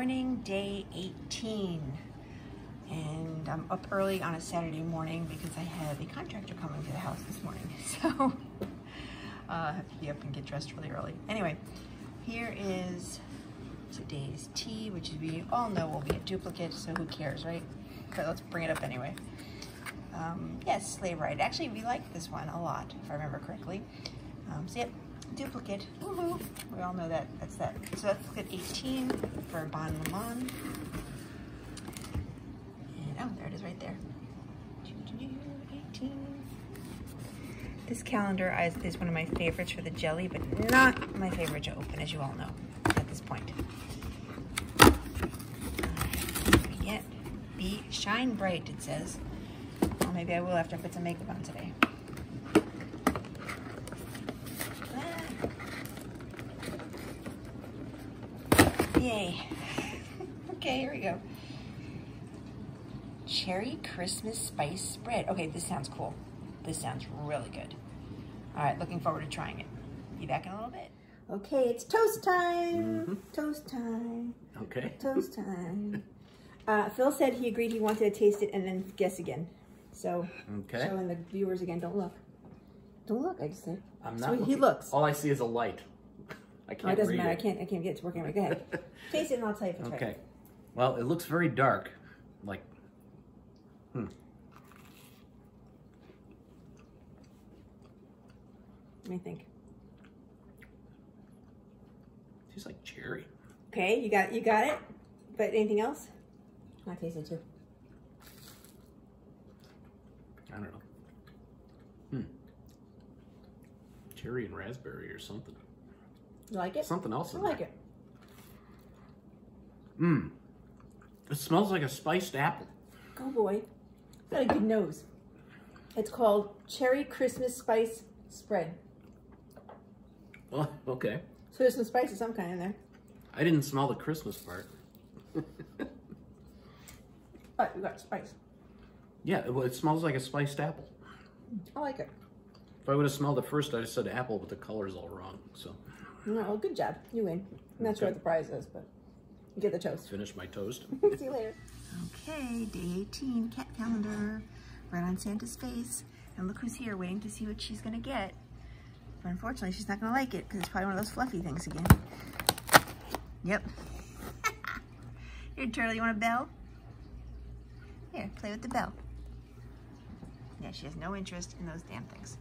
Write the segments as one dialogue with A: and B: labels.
A: morning, day 18. And I'm up early on a Saturday morning because I have a contractor coming to the house this morning. So uh, I have to be up and get dressed really early. Anyway, here is today's tea, which we all know will be a duplicate, so who cares, right? But let's bring it up anyway. Um, yes, Sleigh Ride. Actually, we like this one a lot, if I remember correctly. Um, so yep, duplicate. Woohoo! We all know that. That's that. So that's duplicate 18 for Bonne Maman. And oh, there it is right there. 18. This calendar is, one of my favorites for the jelly, but not my favorite to open, as you all know at this point. Be Shine Bright, it says. Well, maybe I will after I put some makeup on today. Yay. okay, here we go. Cherry Christmas Spice Spread. Okay, this sounds cool. This sounds really good. All right, looking forward to trying it. Be back in a little bit. Okay, it's toast time. Mm -hmm. Toast time.
B: Okay.
A: Toast time. Uh, Phil said he agreed he wanted to taste it and then guess again. So, okay. showing the viewers again, don't look. Don't look, I just said.
B: I'm not
A: so
B: looking.
A: he looks.
B: All I see is a light. I can't. Oh,
A: it doesn't matter. It. I can't. I can't get it to work right. Go ahead. Taste it, and I'll tell you if it's
B: okay.
A: right.
B: Well, it looks very dark. Like, hmm.
A: Let me think.
B: Tastes like cherry.
A: Okay, you got you got it. But anything else? I taste it too.
B: I don't know. Hmm. Cherry and raspberry or something.
A: You like it?
B: Something else.
A: I like there. it.
B: Mmm. It smells like a spiced apple.
A: Go boy. Got a good nose. It's called Cherry Christmas Spice Spread.
B: Oh, okay.
A: So there's some spice of some kind in there.
B: I didn't smell the Christmas part.
A: but we got spice.
B: Yeah, it, it smells like a spiced apple.
A: I like it.
B: If I would have smelled it first, I'd have said apple, but the color's all wrong, so.
A: No, well, good job. You win. I'm not okay. sure what the prize is, but you get the toast.
B: Finish my toast.
A: See you later. Okay, day 18, cat calendar, right on Santa's face. And look who's here waiting to see what she's gonna get. But unfortunately, she's not gonna like it because it's probably one of those fluffy things again. Yep. Here, Turtle, you want a bell? Here, play with the bell. Yeah, she has no interest in those damn things.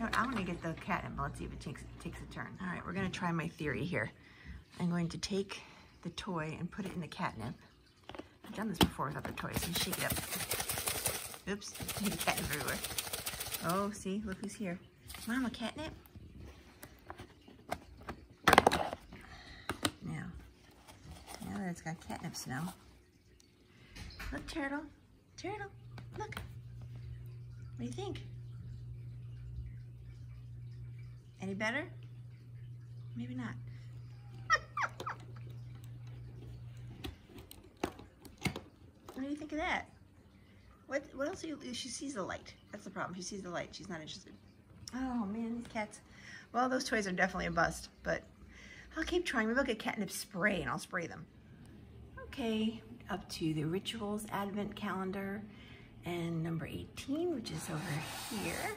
A: You know, I want to get the catnip. Let's see if it takes, takes a turn. All right, we're going to try my theory here. I'm going to take the toy and put it in the catnip. I've done this before with other toys. And shake it up. Oops, catnip everywhere. Oh, see, look who's here. Mama catnip. Now, now that it's got catnip smell. Look, turtle, turtle, look. What do you think? Any better? Maybe not. what do you think of that? What, what else? You, she sees the light. That's the problem. She sees the light. She's not interested. Oh, man, these cats. Well, those toys are definitely a bust, but I'll keep trying. Maybe I'll get catnip spray and I'll spray them. Okay, up to the Rituals Advent Calendar and number 18, which is over here.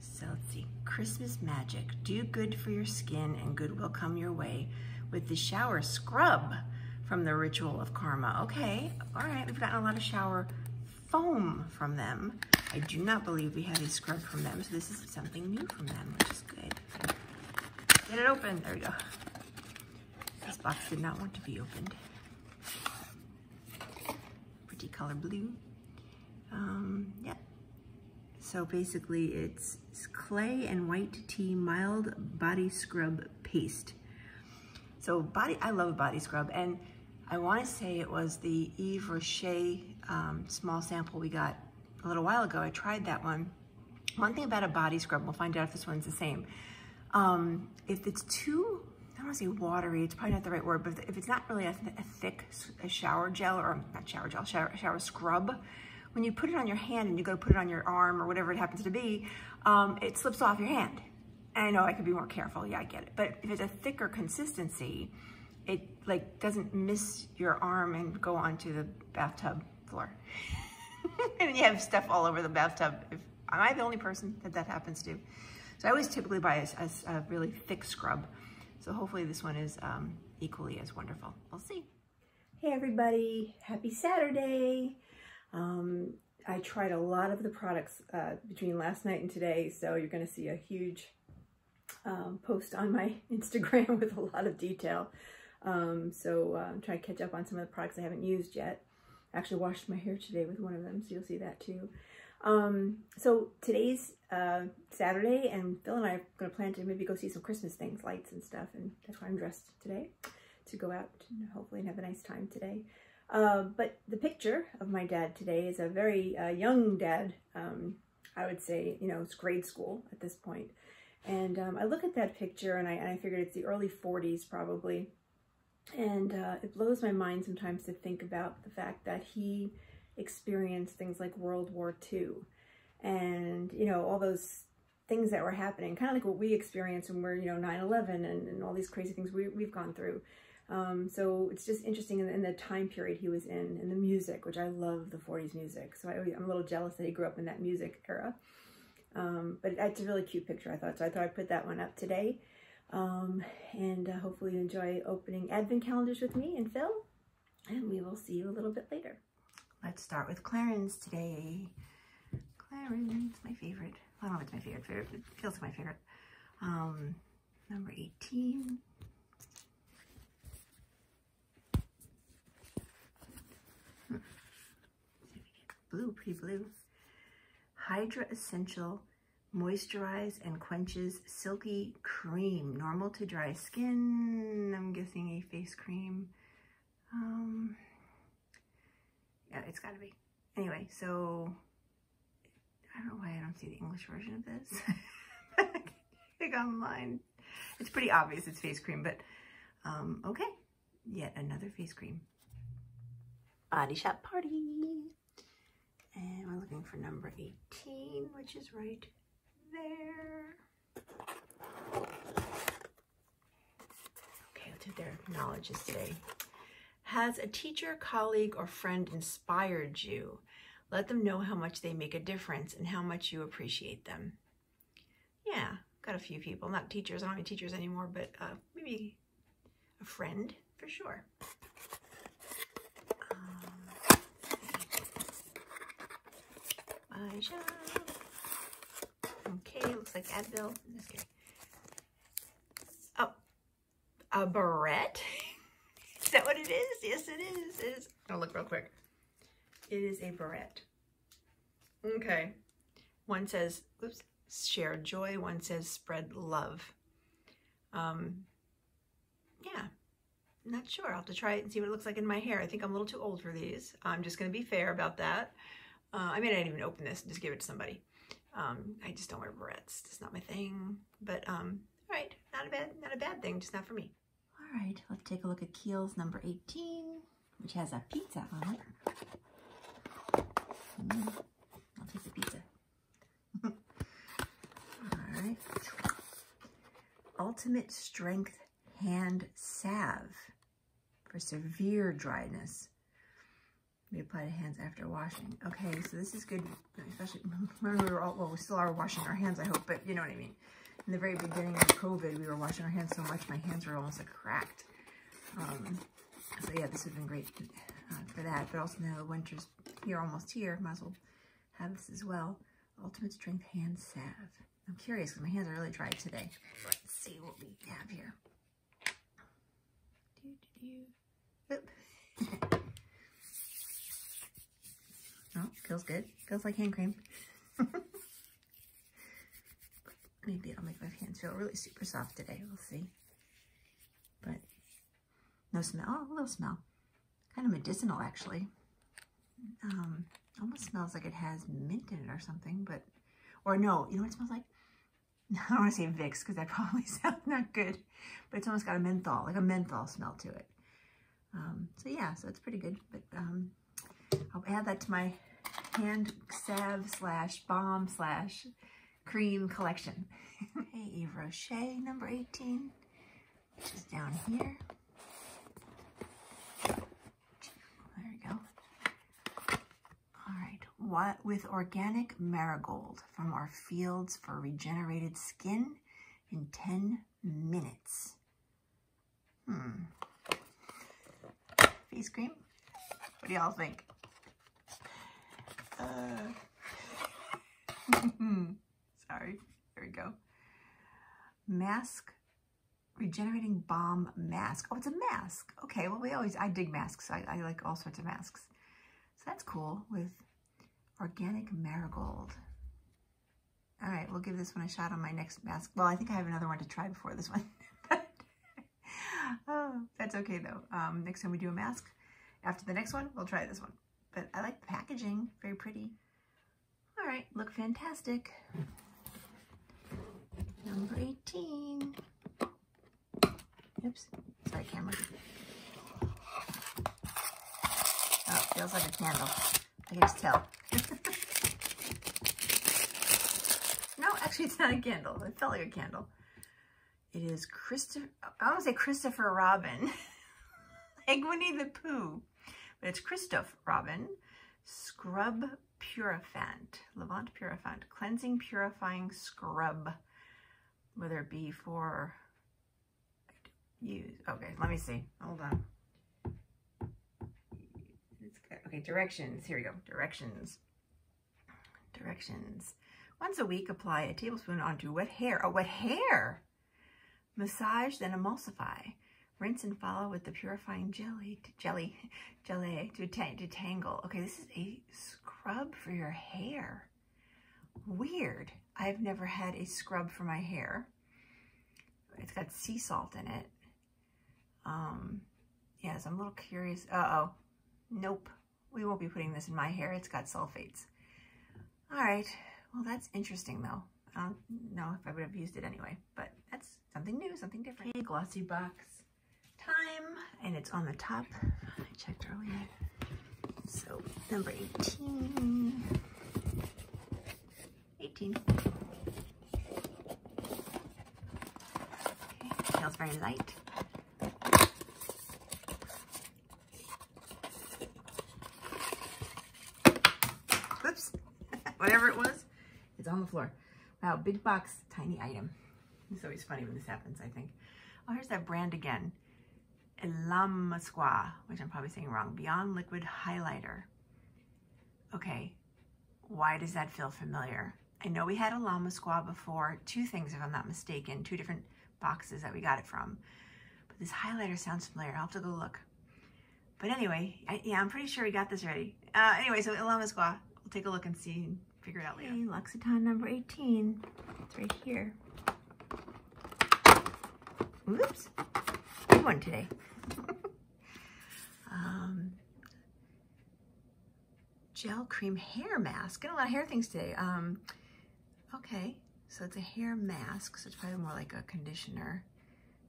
A: So let's see, Christmas magic. Do good for your skin and good will come your way with the shower scrub from the Ritual of Karma. Okay, all right, we've gotten a lot of shower foam from them. I do not believe we have a scrub from them, so this is something new from them, which is good. Get it open, there we go. This box did not want to be opened. Pretty color blue. Um, yeah, so basically it's clay and white tea mild body scrub paste. So body, I love a body scrub and I want to say it was the Yves Rocher um, small sample we got a little while ago. I tried that one. One thing about a body scrub, we'll find out if this one's the same. Um, if it's too, I don't want to say watery, it's probably not the right word, but if it's not really a, a thick a shower gel, or not shower gel, shower, shower scrub, when you put it on your hand and you go to put it on your arm or whatever it happens to be, um, it slips off your hand. And I know I could be more careful, yeah, I get it. But if it's a thicker consistency, it like doesn't miss your arm and go onto the bathtub floor. and you have stuff all over the bathtub. If, am I the only person that that happens to? So I always typically buy a, a, a really thick scrub. So hopefully this one is um, equally as wonderful. We'll see. Hey everybody, happy Saturday. Um, I tried a lot of the products uh, between last night and today, so you're gonna see a huge um, post on my Instagram with a lot of detail. Um, so uh, I'm trying to catch up on some of the products I haven't used yet. I actually washed my hair today with one of them, so you'll see that too. Um, so today's uh, Saturday, and Phil and I are going to plan to maybe go see some Christmas things, lights and stuff, and that's why I'm dressed today, to go out and hopefully have a nice time today. Uh, but the picture of my dad today is a very uh, young dad. Um, I would say, you know, it's grade school at this point. And um, I look at that picture and I, and I figured it's the early 40s probably. And uh, it blows my mind sometimes to think about the fact that he experienced things like World War II and, you know, all those things that were happening, kind of like what we experienced when we're, you know, 9-11 and, and all these crazy things we, we've gone through. Um, so it's just interesting in the, in the, time period he was in, and the music, which I love the 40s music. So I, am a little jealous that he grew up in that music era. Um, but it's a really cute picture, I thought. So I thought I'd put that one up today. Um, and uh, hopefully you enjoy opening advent calendars with me and Phil. And we will see you a little bit later. Let's start with Clarins today. Clarins, my favorite. I don't know if it's my favorite, favorite it feels like my favorite. Um, number 18. Hmm. Blue. Hydra Essential Moisturize and Quenches Silky Cream. Normal to dry skin. I'm guessing a face cream. Um, yeah, it's gotta be. Anyway, so I don't know why I don't see the English version of this. Pick online. It's pretty obvious it's face cream, but um, okay. Yet another face cream. Body Shop Party. And we're looking for number 18, which is right there. Okay, let's do their knowledges today. Has a teacher, colleague, or friend inspired you? Let them know how much they make a difference and how much you appreciate them. Yeah, got a few people, not teachers, I don't have any teachers anymore, but uh, maybe a friend for sure. Okay, looks like Advil. Oh, a barrette? is that what it is? Yes, it is. It is. I'll look real quick. It is a barrette. Okay. One says, oops, share joy. One says spread love. Um, yeah, not sure. I'll have to try it and see what it looks like in my hair. I think I'm a little too old for these. I'm just going to be fair about that. Uh, I mean, I didn't even open this and just give it to somebody. Um, I just don't wear barrettes. It's not my thing. But um, all right, not a bad, not a bad thing, just not for me. All right, let's take a look at Kiehl's number 18, which has a pizza on it. Mm, I'll take the pizza. all right. Ultimate Strength Hand Salve for severe dryness. We apply to hands after washing. Okay, so this is good, especially when we were all, well, we still are washing our hands, I hope, but you know what I mean. In the very beginning of COVID, we were washing our hands so much, my hands were almost like cracked. Um, so yeah, this would have been great uh, for that, but also now the winter's here, almost here, might as well have this as well. Ultimate Strength Hand Salve. I'm curious because my hands are really dry today. Let's see what we have here doo, doo. Oh, feels good. Feels like hand cream. Maybe it'll make my hands feel really super soft today. We'll see. But no smell. Oh, a little smell. Kind of medicinal, actually. Um, almost smells like it has mint in it or something, but, or no, you know what it smells like? I don't want to say Vicks because that probably sounds not good, but it's almost got a menthol, like a menthol smell to it. Um, so yeah, so it's pretty good, but um, I'll add that to my hand salve slash balm slash cream collection. hey, Yves number 18, which is down here. There we go. All right, what with organic marigold from our fields for regenerated skin in 10 minutes. Hmm. Face cream? What do y'all think? Uh, sorry. There we go. Mask. Regenerating Balm Mask. Oh, it's a mask. Okay, well, we always, I dig masks. I, I like all sorts of masks. So that's cool with organic marigold. All right, we'll give this one a shot on my next mask. Well, I think I have another one to try before this one. oh, that's okay though. Um, next time we do a mask, after the next one, we'll try this one. But I like the packaging, very pretty. All right, look fantastic. Number 18. Oops, sorry camera. Oh, feels like a candle. I can just tell. no, actually it's not a candle. It felt like a candle. It is Christopher, I want to say Christopher Robin. like Winnie the Pooh. But it's Christophe Robin. Scrub Purifant. Levant Purifant. Cleansing Purifying Scrub. Whether it be for use. Okay, let me see. Hold on. Okay, directions. Here we go. Directions. Directions. Once a week, apply a tablespoon onto wet hair. Oh, wet hair! Massage, then emulsify. Rinse and follow with the purifying jelly, jelly, jelly to detangle. Okay, this is a scrub for your hair. Weird. I've never had a scrub for my hair. It's got sea salt in it. Um, yes, I'm a little curious. Uh-oh. Nope. We won't be putting this in my hair. It's got sulfates. All right. Well, that's interesting, though. I don't know if I would have used it anyway, but that's something new, something different. Glossy box time, and it's on the top. I checked earlier. So, number 18. 18. Okay, feels very light. Oops, whatever it was, it's on the floor. Wow, big box, tiny item. It's always funny when this happens, I think. Oh, here's that brand again. Illamasqua, which I'm probably saying wrong. Beyond Liquid Highlighter. Okay, why does that feel familiar? I know we had a Illamasqua before. Two things, if I'm not mistaken. Two different boxes that we got it from. But this highlighter sounds familiar. I'll have to go look. But anyway, I, yeah, I'm pretty sure we got this ready. Uh, anyway, so Illamasqua. We'll take a look and see figure it out later. Okay, L'Occitane number 18. It's right here. Oops. Good one today. um, gel cream hair mask. Got a lot of hair things today. Um, okay, so it's a hair mask, so it's probably more like a conditioner.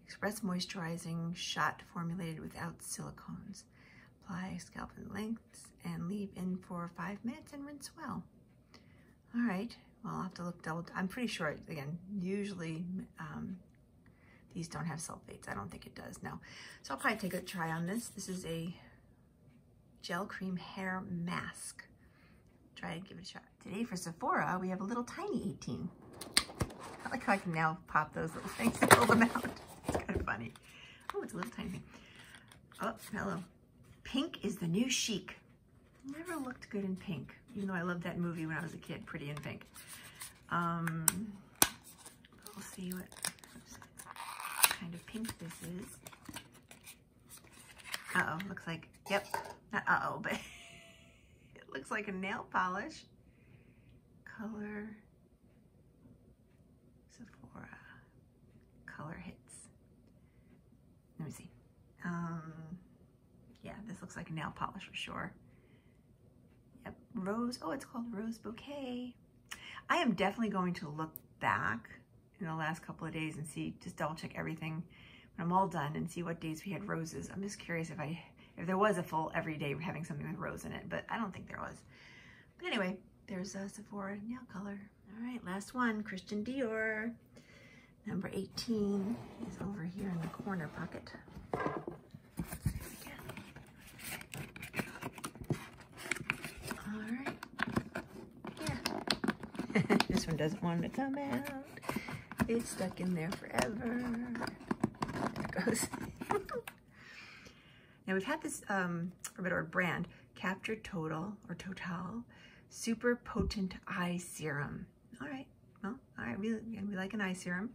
A: Express moisturizing shot formulated without silicones. Apply scalp and lengths and leave in for five minutes and rinse well. All right, well, I'll have to look double. I'm pretty sure, again, usually um, these don't have sulfates. I don't think it does, no. So I'll probably take a try on this. This is a gel cream hair mask. Try and give it a shot. Today for Sephora, we have a little tiny 18. I like how I can now pop those little things and pull them out. It's kind of funny. Oh, it's a little tiny. Oh, hello. Pink is the new chic. Never looked good in pink even though I loved that movie when I was a kid, Pretty in Pink. Um, we'll see what kind of pink this is. Uh-oh, looks like, yep, not uh-oh, but it looks like a nail polish. Color, Sephora, color hits. Let me see. Um, yeah, this looks like a nail polish for sure. Yep, Rose, oh, it's called Rose Bouquet. I am definitely going to look back in the last couple of days and see, just double check everything when I'm all done and see what days we had roses. I'm just curious if I, if there was a full every day having something with rose in it, but I don't think there was. But anyway, there's a Sephora nail color. All right, last one, Christian Dior. Number 18 is over here in the corner pocket. All right. Yeah. this one doesn't want to come out. It's stuck in there forever. There it goes. now we've had this um, or brand, Capture Total or Total Super Potent Eye Serum. All right, well, all right, we, we like an eye serum.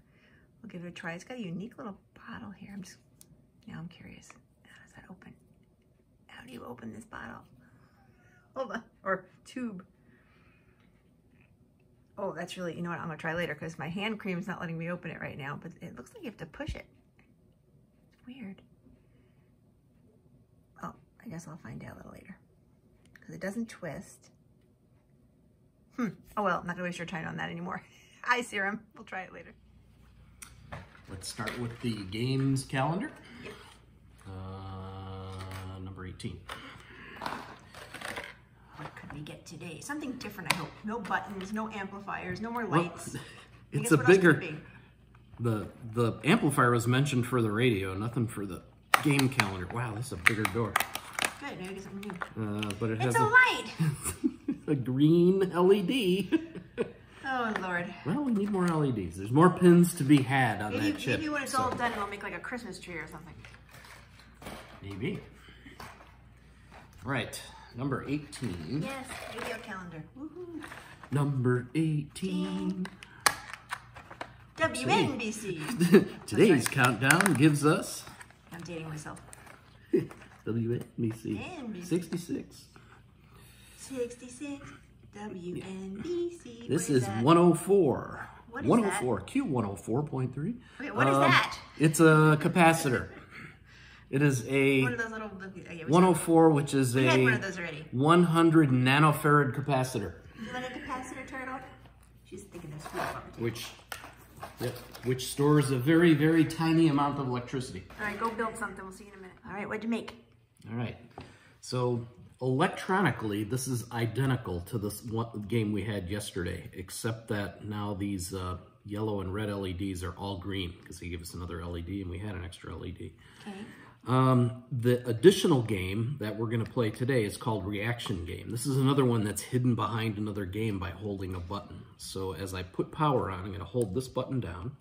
A: We'll give it a try. It's got a unique little bottle here. I'm just, now I'm curious. How does that open? How do you open this bottle? Hold on, or tube. Oh, that's really, you know what, I'm gonna try later because my hand cream is not letting me open it right now, but it looks like you have to push it. It's weird. Oh, I guess I'll find out a little later because it doesn't twist. Hmm. Oh well, I'm not gonna waste your time on that anymore. Eye serum, we'll try it later.
C: Let's start with the games calendar. Uh, number 18.
A: We get today? Something different, I hope. No buttons, no amplifiers, no more lights. I
C: It's a
A: what else could
C: bigger. The the amplifier was mentioned for the radio, nothing for the game calendar. Wow, this is a bigger door.
A: Good, maybe get something new.
C: Uh, but it
A: It's
C: has
A: a
C: a,
A: light!
C: a green LED.
A: Oh Lord.
C: well, we need more LEDs. There's more pins to be had on
A: Maybe,
C: that chip.
A: maybe when it's
C: so-
A: all done, it'll make like a Christmas tree or something.
C: Maybe. Right, number 18.
A: Yes, radio calendar.
C: Number 18.
A: WNBC.
C: Today's countdown gives us
A: I'm dating myself.
C: WNBC
A: NBC.
C: 66.
A: 66 WNBC.
C: This is,
A: that?
C: 104.
A: What is
C: 104, Q104.3.
A: Wait, what is
C: Um,
A: that?
C: It's a capacitor. It is a
A: One little. oh,
C: 104, which is
A: We
C: a 100 nanofarad capacitor,
A: You want a capacitor turtle? She's thinking of
C: which yep, which stores a very, very tiny amount of electricity.
A: All right, go build something. We'll see you in a minute. All right, what'd you make?
C: All right. So electronically, this is identical to this one game we had yesterday, except that now these uh, yellow and red LEDs are all green because he gave us another LED and we had an extra LED.
A: Okay.
C: Um, the additional game that we're going to play today is called Reaction Game. This is another one that's hidden behind another game by holding a button. So as I put power on, I'm going to hold this button down.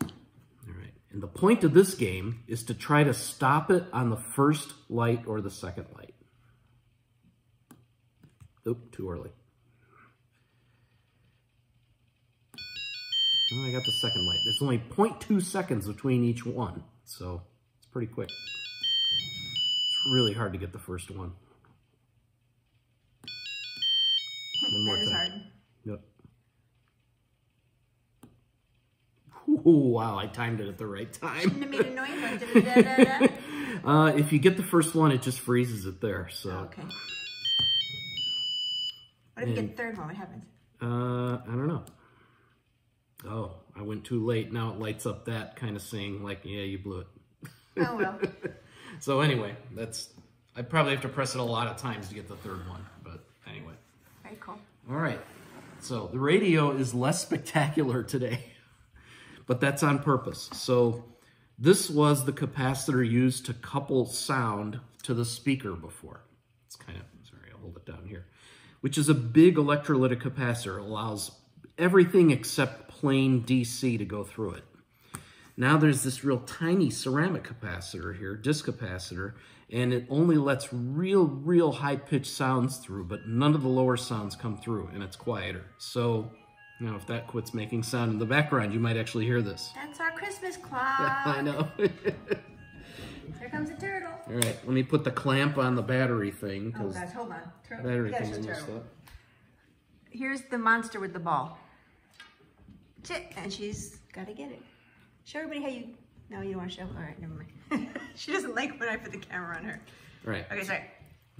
C: All right. And the point of this game is to try to stop it on the first light or the second light. Oop, too early. Oh, I got the second light. There's only 0.2 seconds between each one, so pretty quick. It's really hard to get the first one. One more time.
A: hard.
C: Yep. Ooh, wow, I timed it at the right time. Uh, if you get the first one, it just freezes it there. So,
A: Okay. What if you get the third one? What happens?
C: uh, I don't know. Oh, I went too late. Now it lights up that kind of saying like, yeah, you blew it.
A: Oh well.
C: So anyway, that's, I probably have to press it a lot of times to get the third one, but anyway.
A: Very cool.
C: All right. So the radio is less spectacular today, but that's on purpose. So this was the capacitor used to couple sound to the speaker before. It's kind of, sorry, I'll hold it down here, which is a big electrolytic capacitor. It allows everything except plain DC to go through it. Now there's this real tiny ceramic capacitor here, disc capacitor, and it only lets real, real high-pitched sounds through, but none of the lower sounds come through, and it's quieter. So, you know, if that quits making sound in the background, you might actually hear this.
A: That's our Christmas clock.
C: I know.
A: Here comes a turtle.
C: All right, let me put the clamp on the battery thing,
A: Oh
C: because
A: gosh, hold on. Turtle.
C: battery thing almost
A: turtle.
C: up.
A: Here's the monster with the ball. Chit, and she's got to get it. Show everybody how you. No, you don't want to show. All right, never mind. she doesn't like when I put the camera on her.
C: All right.
A: Okay, sorry.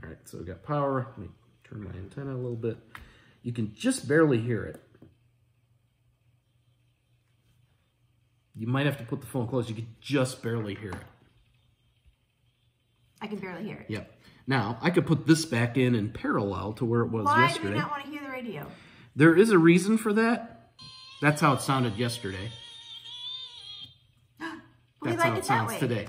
C: All right, so we got power. Let me turn my antenna a little bit. You can just barely hear it. You might have to put the phone close. You can just barely hear it.
A: I can barely hear it.
C: Yep. Now, I could put this back in in parallel to where it was
A: Why do
C: yesterday.
A: we not want to hear the radio?
C: There is a reason for that. That's how it sounded yesterday. That's
A: like
C: how
A: it
C: it
A: that
C: sounds today.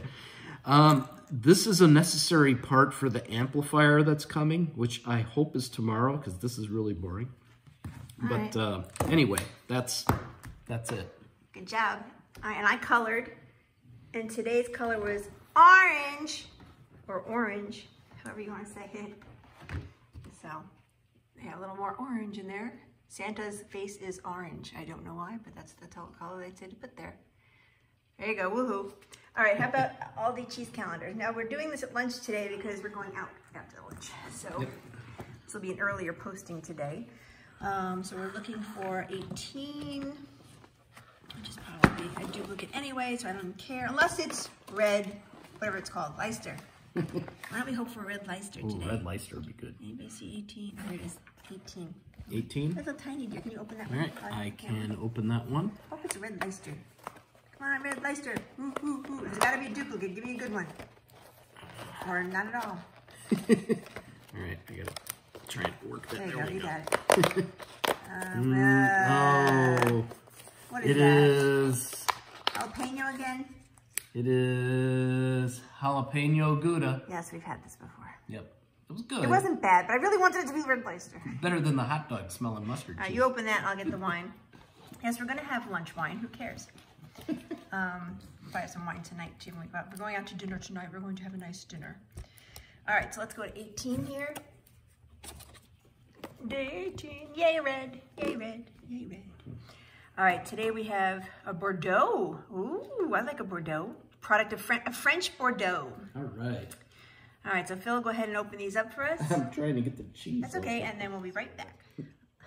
C: Um, this is a necessary part for the amplifier that's coming, which I hope is tomorrow because this is really boring. but
A: right.
C: uh, anyway, that's that's it.
A: Good job. All right, and I colored, and today's color was orange, or orange, however you want to say it. So, they have a little more orange in there. Santa's face is orange. I don't know why, but that's the color they said to put there. There you go, woohoo. All right, how about all the cheese calendars? Now, we're doing this at lunch today because we're going out after lunch. So, this will be an earlier posting today. Um, so, we're looking for 18, which is probably a duplicate anyway, so I don't care. Unless it's red, whatever it's called, Leicester. Why don't we hope for red Leicester
C: Ooh,
A: today?
C: red Leicester would be good.
A: ABC 18. There it is, 18.
C: 18.
A: That's a tiny dear. Can you open that
C: All
A: one?
C: right, I can open that one.
A: Hope it's a red Leicester. Come on, red Leicester. Ooh, ooh, ooh. There's got to be a duplicate. Give me a good one. Or not at all.
C: All right, I gotta try and work that.
A: There you
C: There
A: go. You
C: go.
A: got it. Um, uh,
C: Oh,
A: what is
C: it
A: that?
C: is.
A: Jalapeno again?
C: It is jalapeno gouda.
A: Yes, we've had this before.
C: Yep, it was good.
A: It wasn't bad, but I really wanted it to be red Leicester.
C: better than the hot dog smelling mustard
A: All right,
C: cheese.
A: you open that, I'll get the wine. Yes, we're gonna have lunch wine, who cares? Um, buy some wine tonight too. when we go out. We're going out to dinner tonight, we're going to have a nice dinner. All right, so let's go to 18 here. Day 18, yay red, yay red, yay red. All right, today we have a Bordeaux. Ooh, I like a Bordeaux. Product of a French Bordeaux.
C: All right.
A: All right, so Phil, go ahead and open these up for us.
C: I'm trying to get the cheese.
A: That's okay, and then we'll be right back.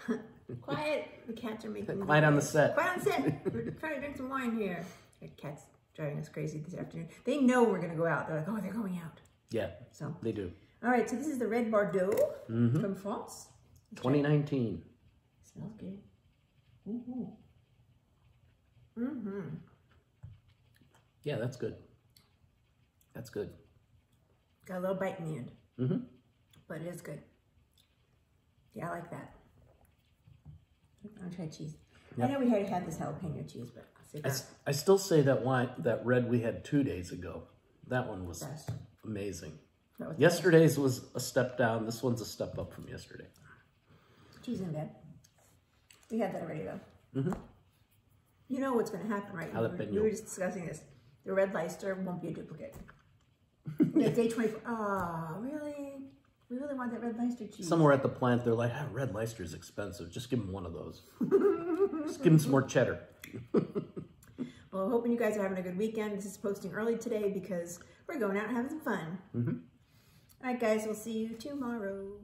A: Quiet, the cats are making
C: Quiet on the set.
A: Quiet on the set. We're trying to drink some wine here. The cat's driving us crazy this afternoon. They know we're gonna go out. They're like, oh, they're going out.
C: Yeah,
A: So,
C: they do.
A: all right. So this is the red Bordeaux from France.
C: 2019.
A: Smells good. Ooh. Mm-hmm.
C: Yeah, that's good. That's good.
A: Got a little bite in the end,
C: Mm-hmm.
A: but it is good. Yeah, I like that. I'll try cheese. I know we already had this jalapeno cheese, but
C: I, I still say that wine, that red we had two days ago. That one was
A: Best.
C: amazing.
A: Was
C: Yesterday's was a step down. This one's a step up from yesterday.
A: Cheese in bed. We had that already though. Mm-hmm. You know what's going to happen, right? We were,
C: Jalapeno.
A: we were just discussing this. The red Leicester won't be a duplicate. day 24. Oh, really? We really want that red Leicester cheese.
C: Somewhere at the plant, they're like, ah, red Leicester is expensive. Just give them one of those. Just give them some more cheddar.
A: well, hoping you guys are having a good weekend. This is posting early today because we're going out and having some fun. Mm -hmm. All right, guys, we'll see you tomorrow.